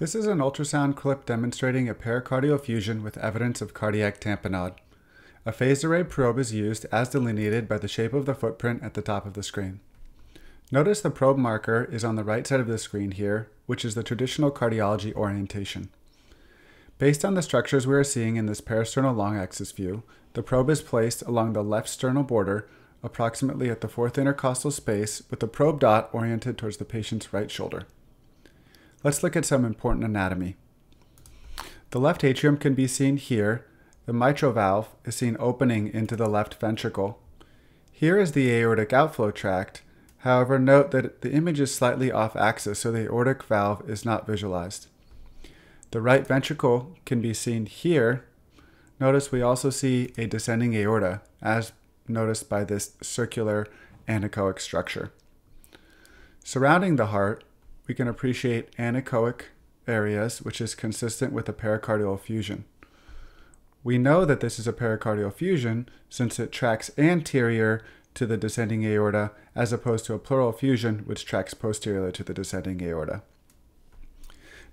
This is an ultrasound clip demonstrating a pericardial effusion with evidence of cardiac tamponade. A phased array probe is used as delineated by the shape of the footprint at the top of the screen. Notice the probe marker is on the right side of the screen here, which is the traditional cardiology orientation. Based on the structures we are seeing in this parasternal long axis view, the probe is placed along the left sternal border, approximately at the fourth intercostal space, with the probe dot oriented towards the patient's right shoulder. Let's look at some important anatomy. The left atrium can be seen here. The mitral valve is seen opening into the left ventricle. Here is the aortic outflow tract. However, note that the image is slightly off axis, so the aortic valve is not visualized. The right ventricle can be seen here. Notice we also see a descending aorta, as noticed by this circular anechoic structure. Surrounding the heart we can appreciate anechoic areas, which is consistent with a pericardial effusion. We know that this is a pericardial effusion since it tracks anterior to the descending aorta as opposed to a pleural effusion which tracks posterior to the descending aorta.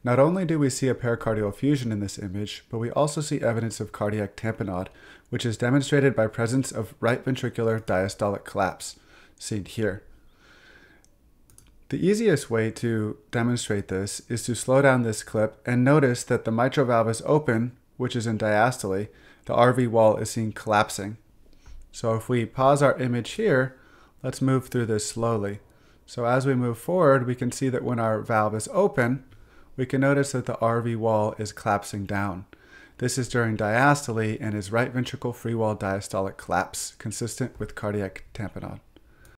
Not only do we see a pericardial effusion in this image, but we also see evidence of cardiac tamponade, which is demonstrated by presence of right ventricular diastolic collapse, seen here. The easiest way to demonstrate this is to slow down this clip and notice that the mitral valve is open, which is in diastole. The RV wall is seen collapsing. So if we pause our image here, let's move through this slowly. So as we move forward, we can see that when our valve is open, we can notice that the RV wall is collapsing down. This is during diastole and is right ventricle free wall diastolic collapse, consistent with cardiac tamponade.